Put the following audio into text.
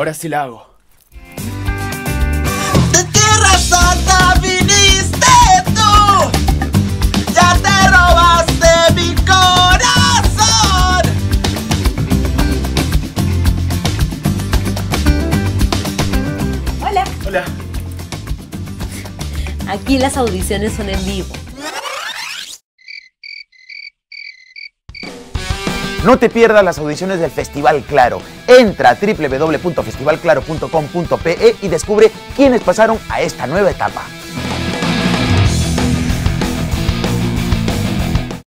Ahora sí la hago. ¿De qué razón viniste tú? Ya te robaste mi corazón. Hola. Hola. Aquí las audiciones son en vivo. No te pierdas las audiciones del Festival Claro. Entra a www.festivalclaro.com.pe y descubre quiénes pasaron a esta nueva etapa.